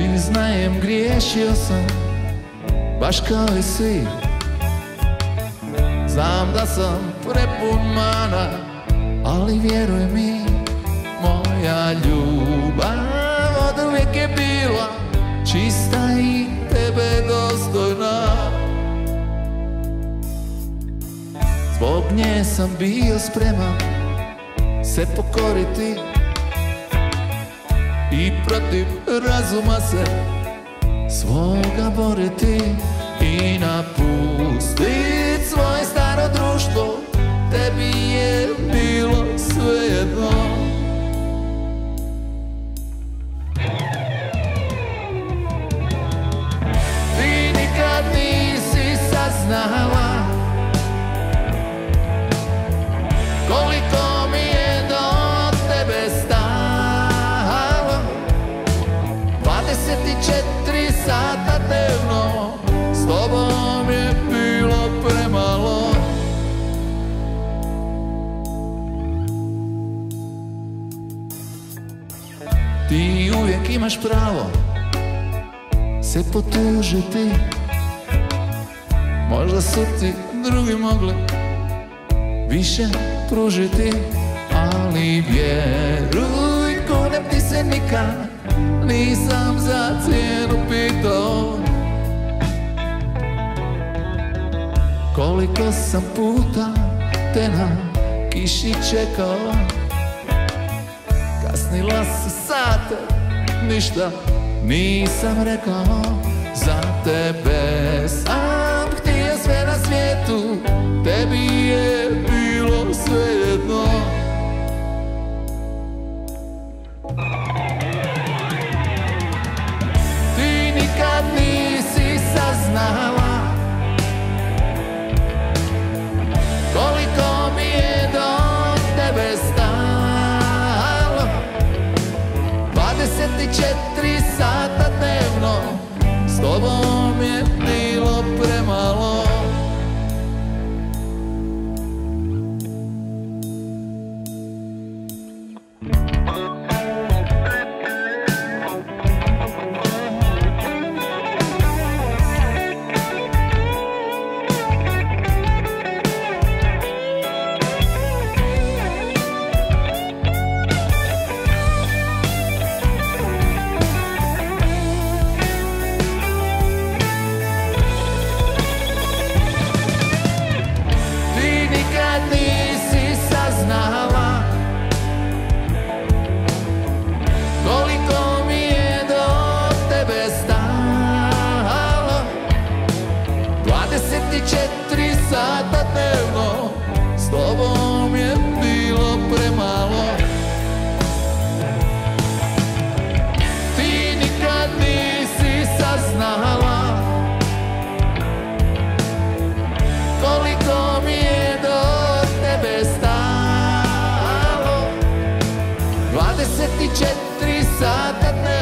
Priznajem, griješio sam Baš kao i svi. Znam da sam prepun mana Ali vjeruj mi Moja ljubav Od uvijek je bila Čista i tebe dostojna. Zbog nje sam bio spreman Se pokoriti I protiv razuma se Svoga boriti I napustit 24 sata dnevno S tobom je bilo premalo. Ti uvijek imaš pravo Se potužiti. Možda su ti drugi mogli više pružiti Ali vjeruj, kunem ti se nikad Nisam Koliko sam puta te na kiši čekao. Kasnila se sate, ništa nisam rekao Za tebe. Sam htio sve na svijetu 24 sata dnevno